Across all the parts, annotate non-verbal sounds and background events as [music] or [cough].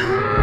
Yeah. [laughs]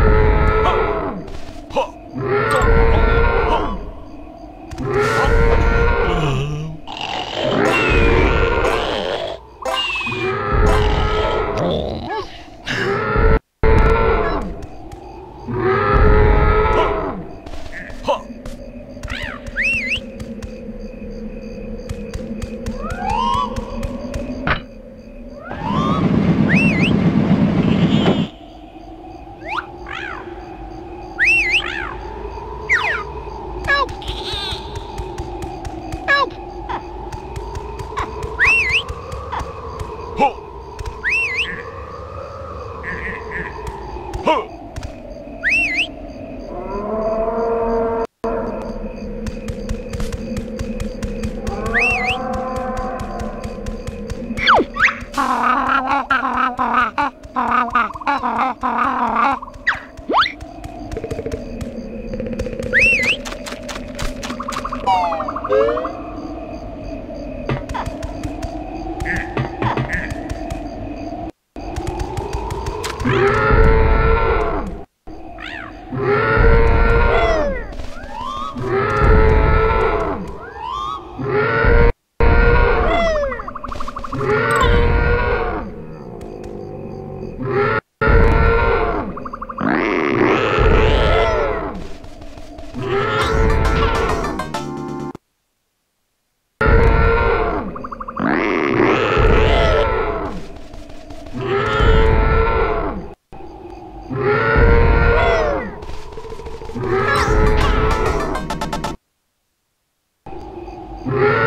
Yeah.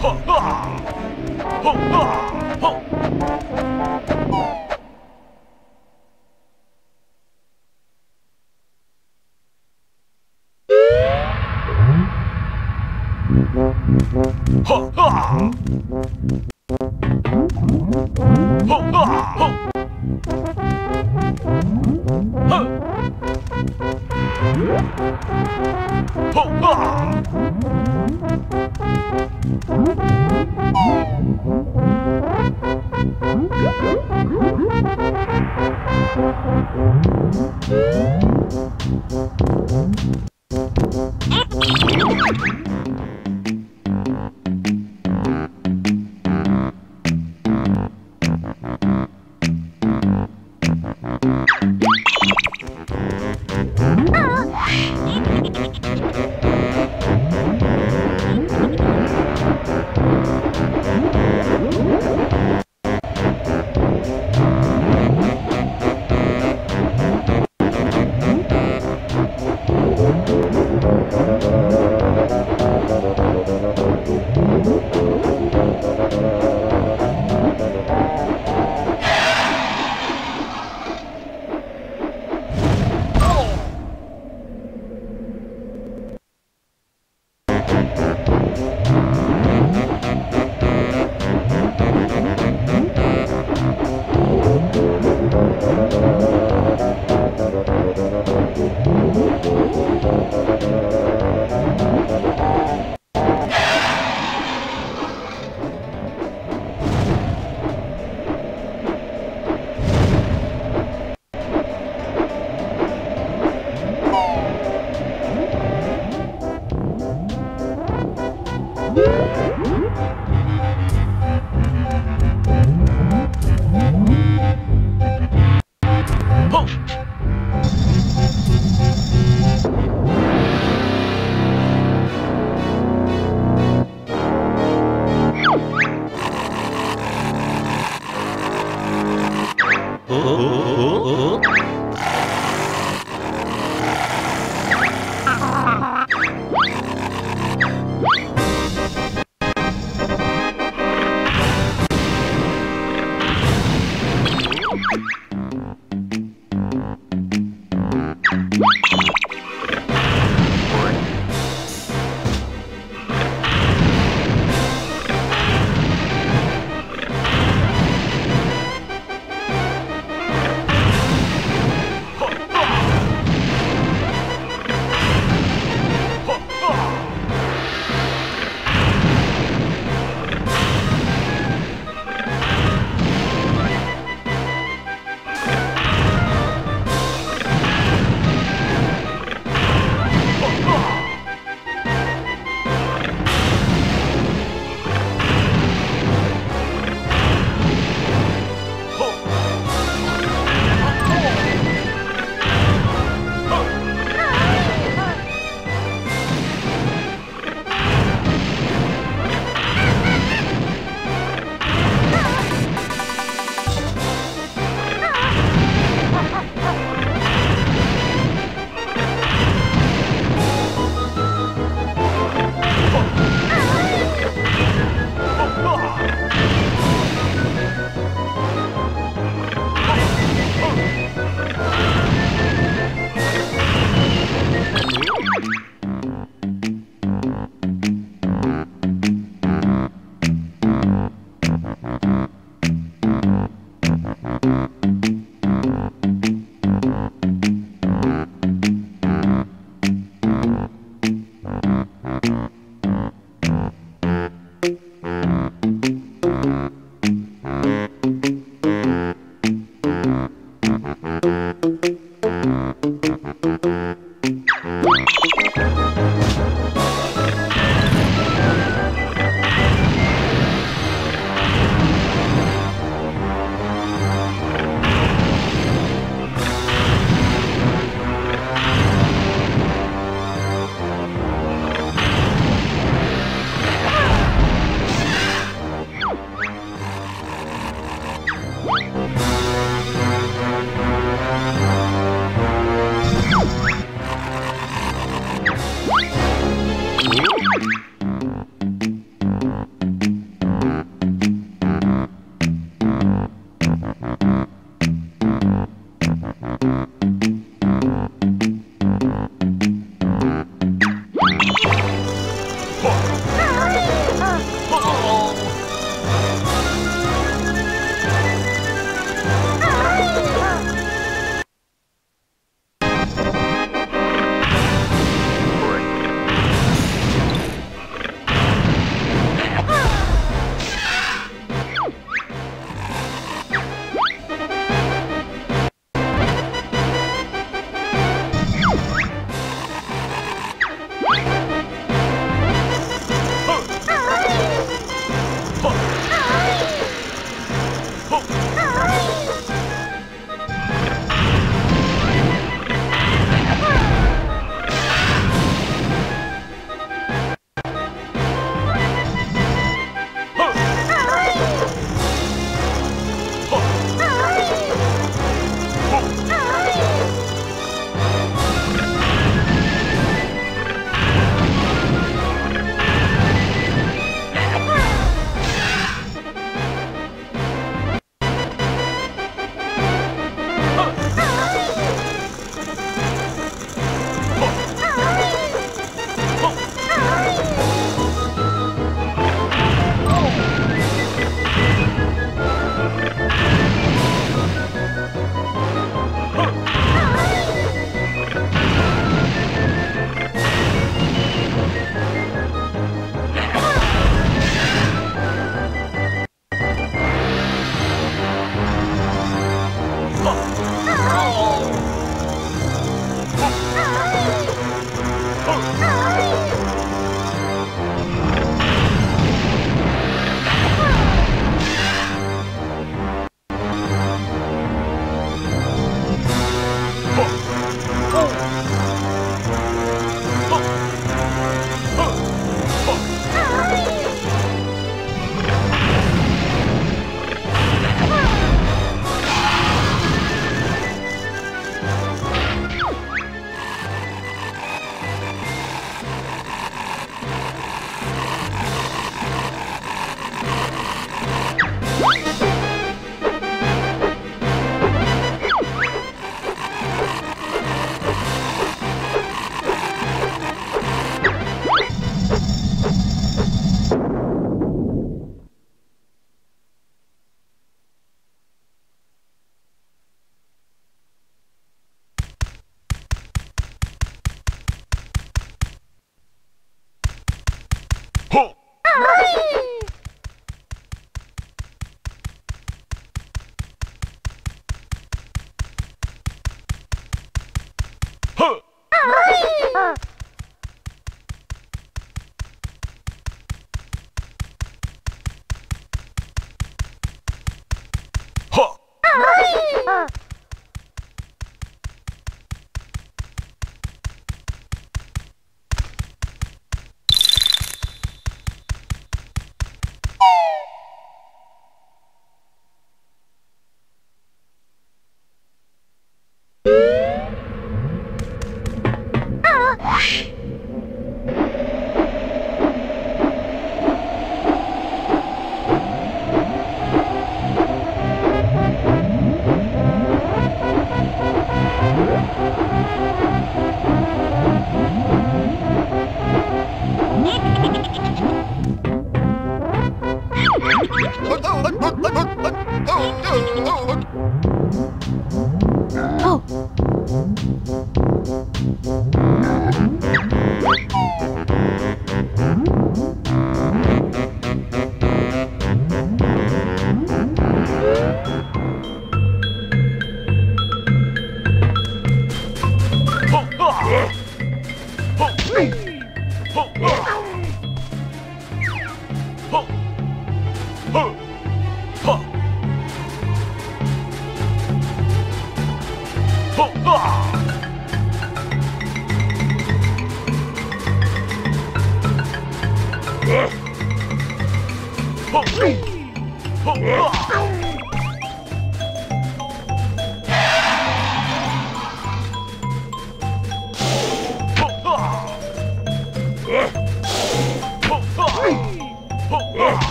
Ha ha! Ha ha!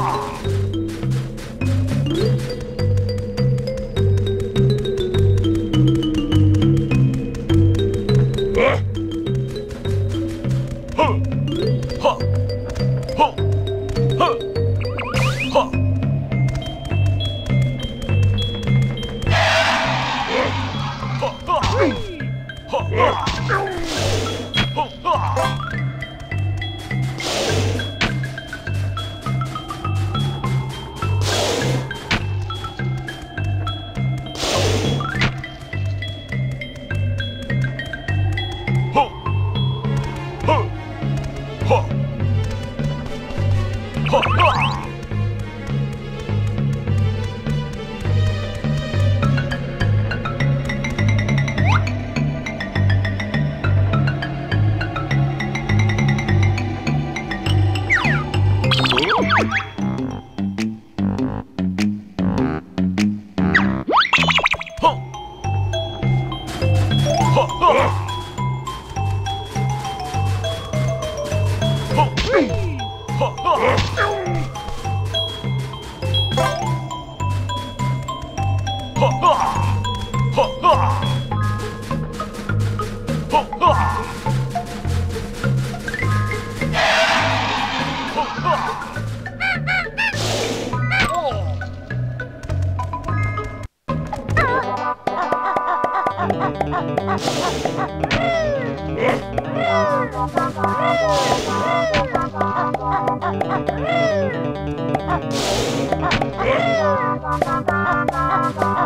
Huh?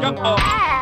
Jump up.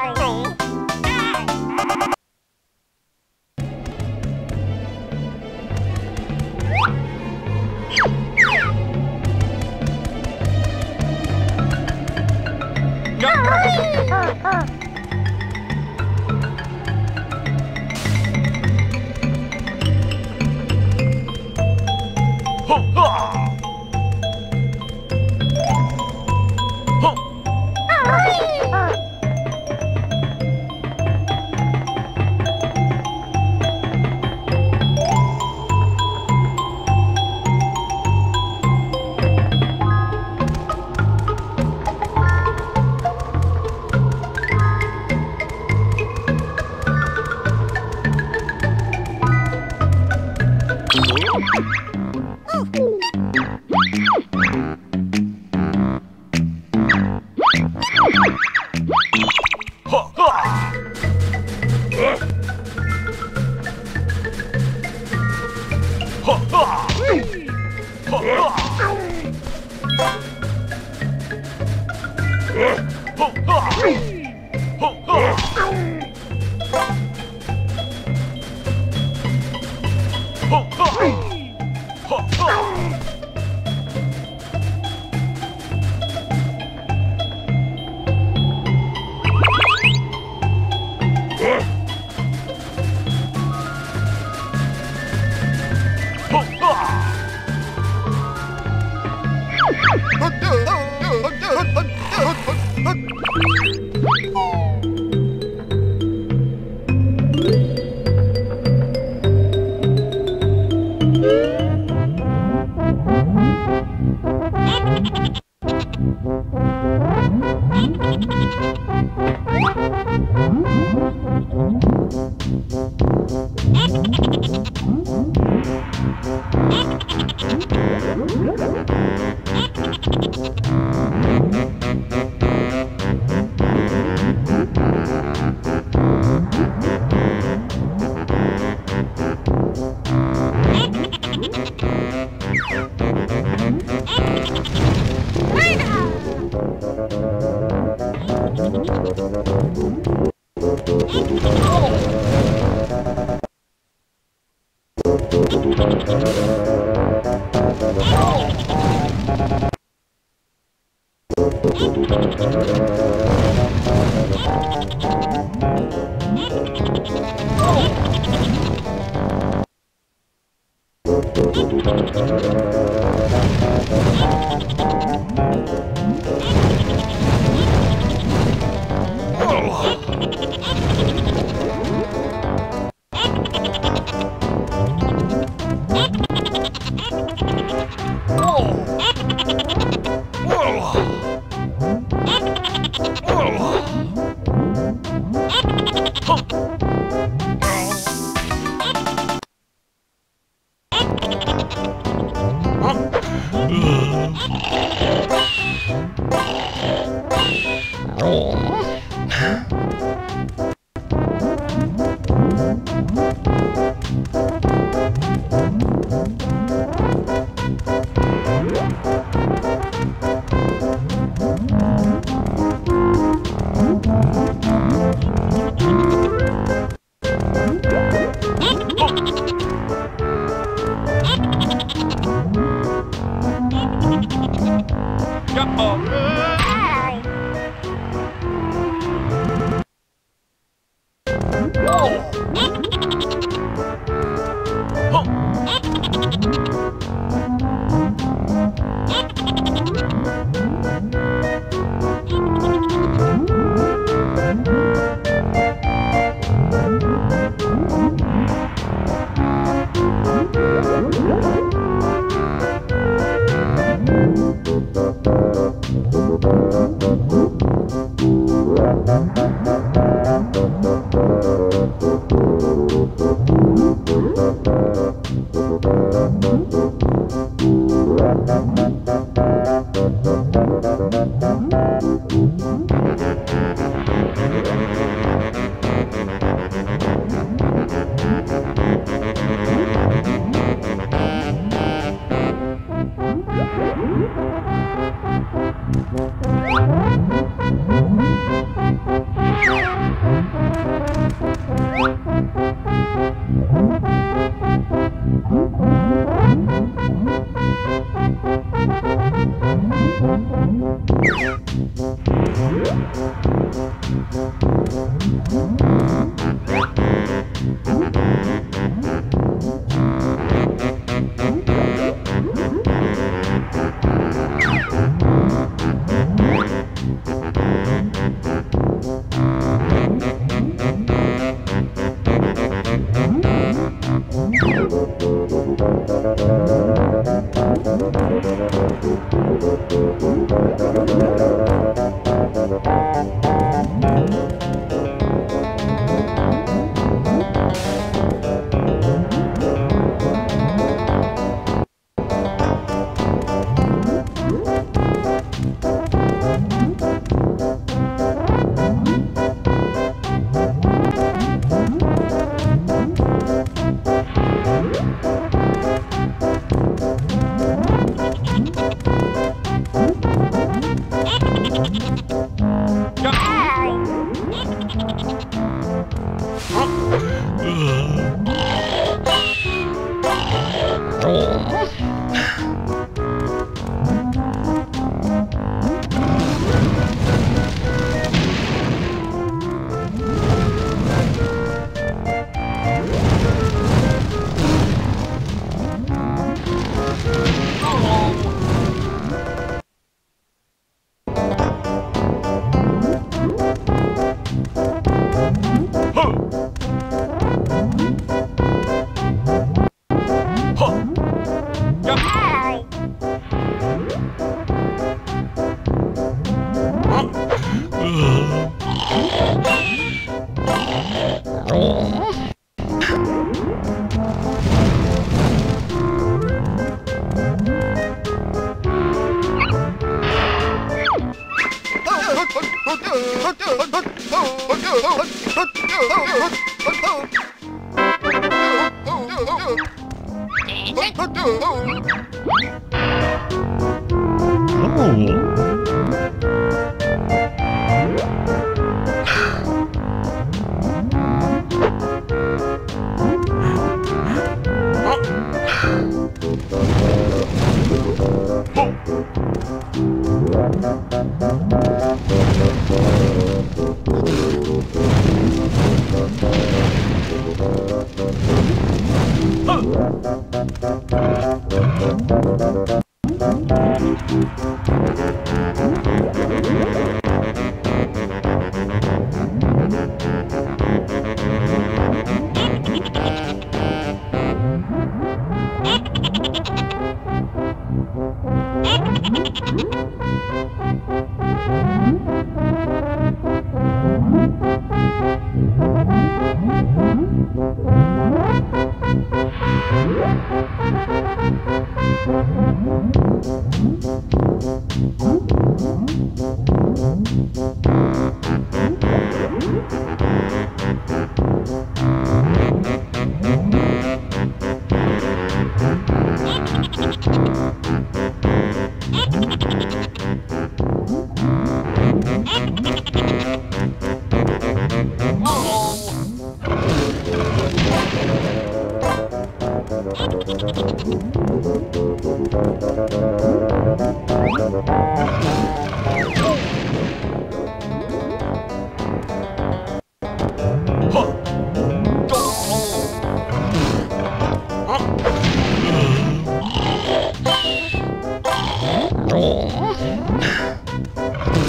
Oh.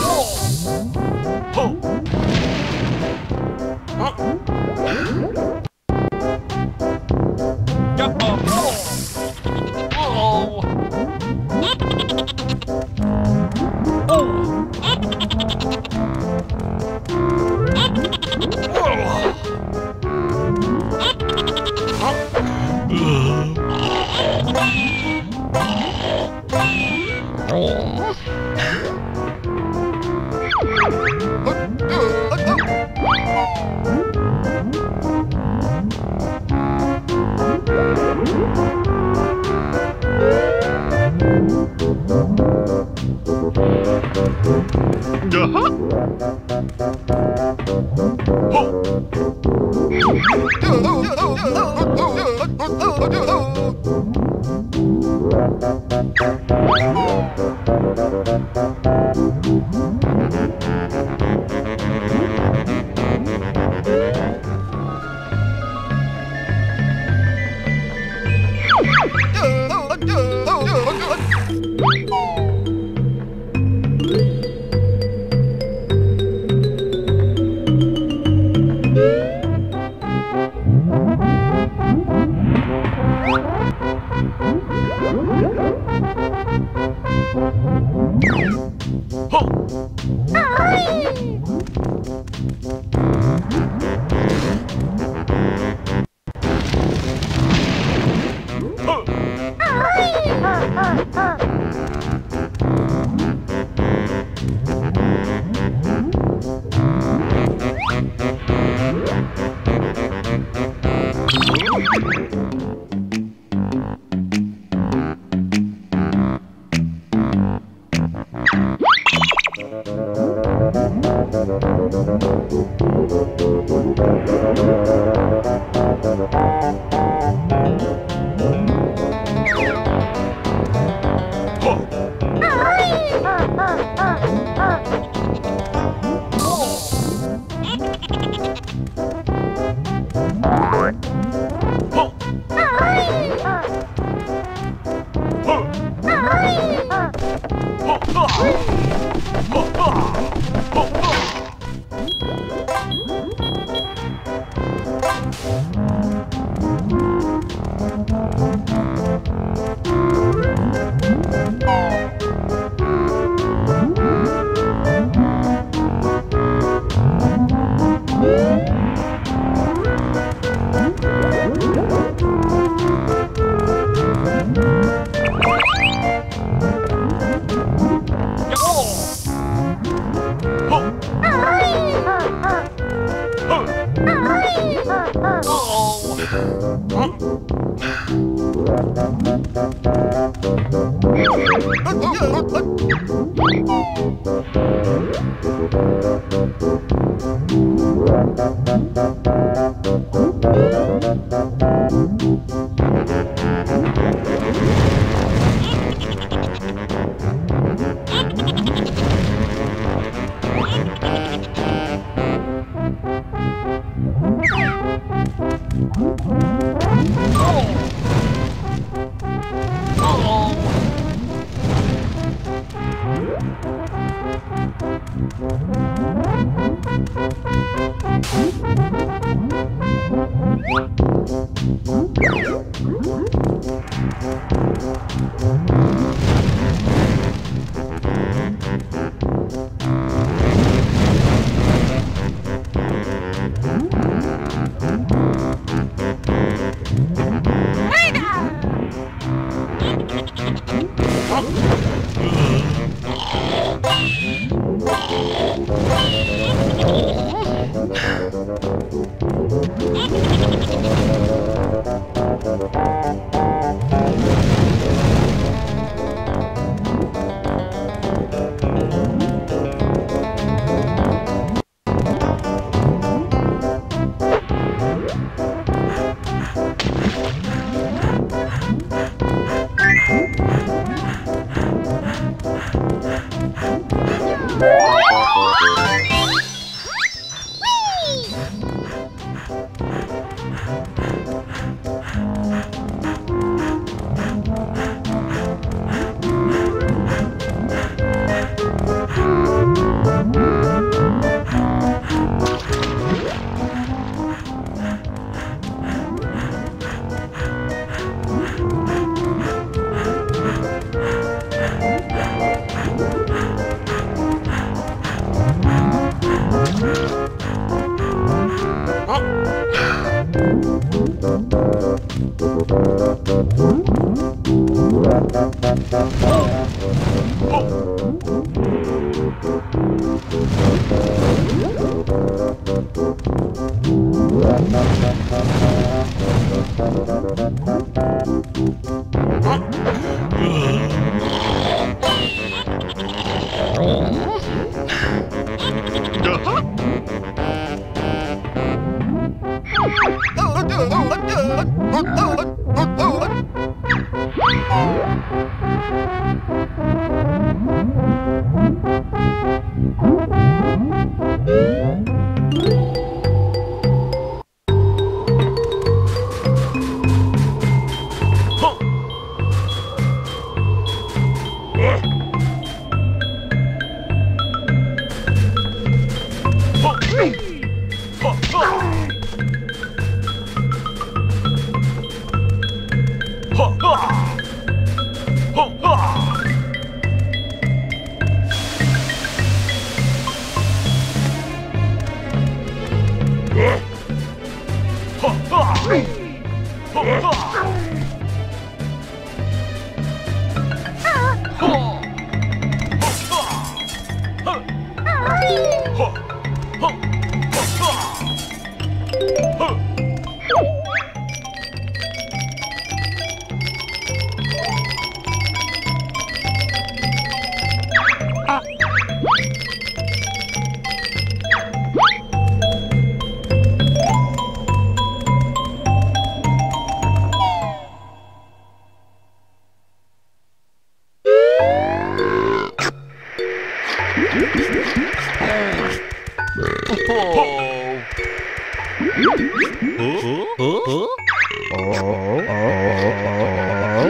oh.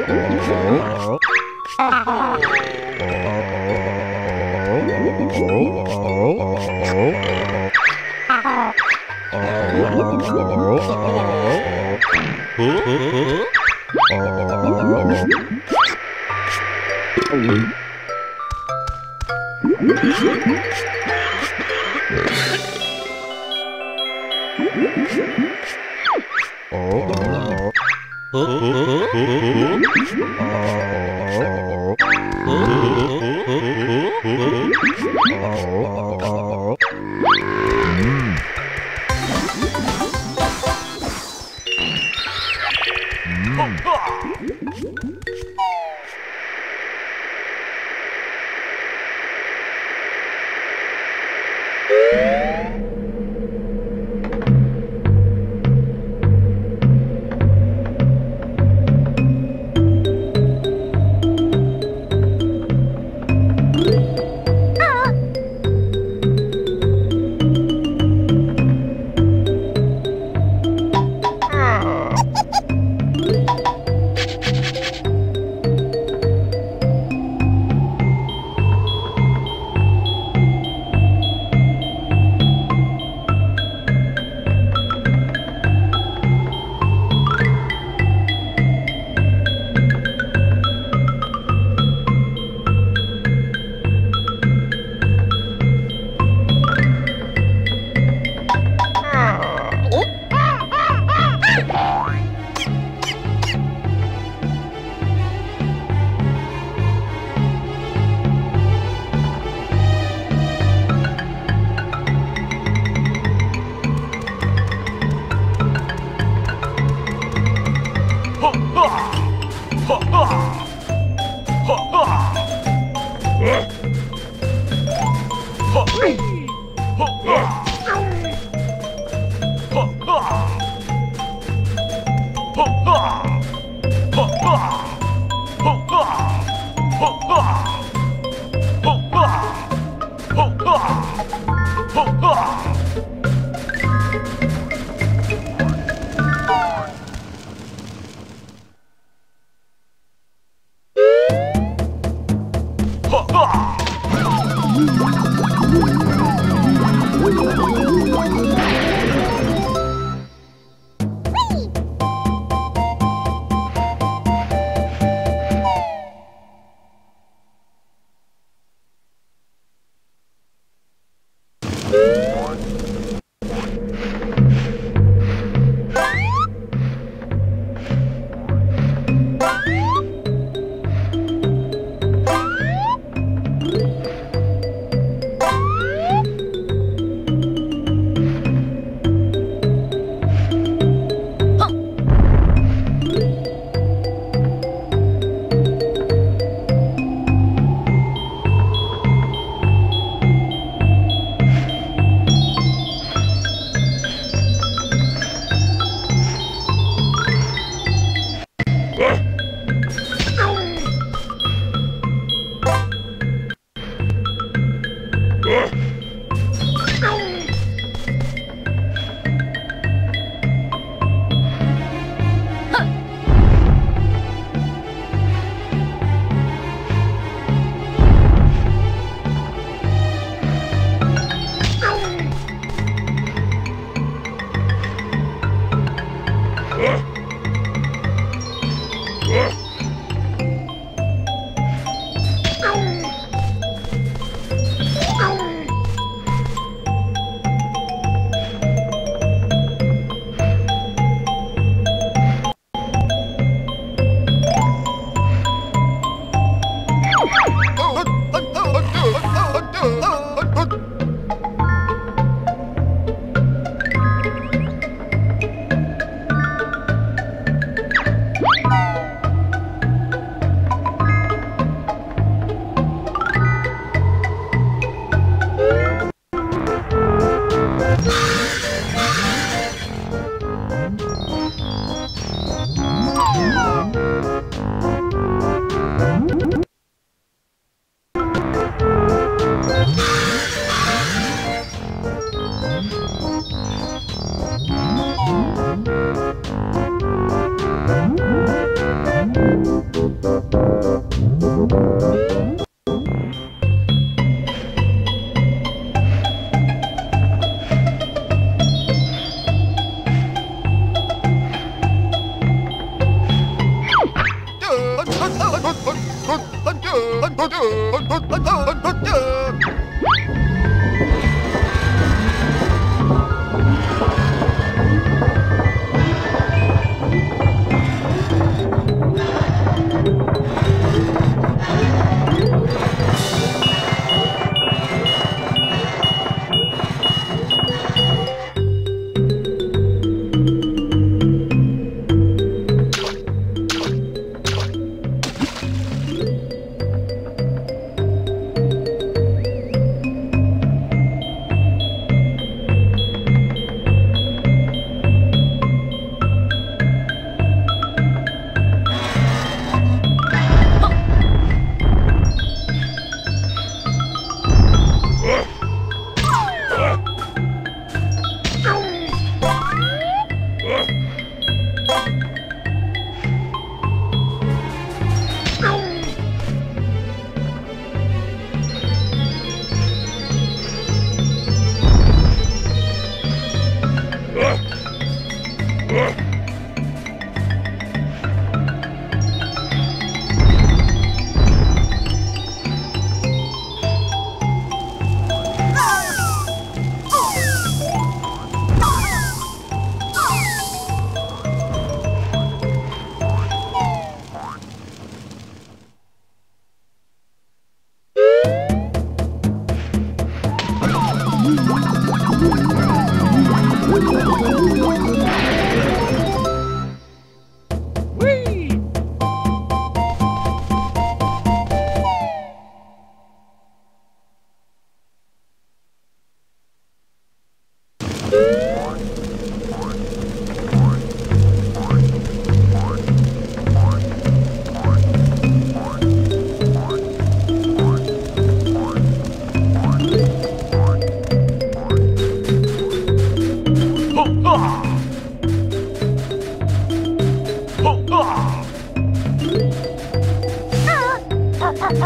Oh,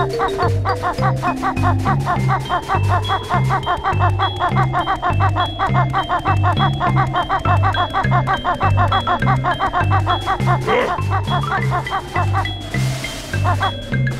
Ha ha ha!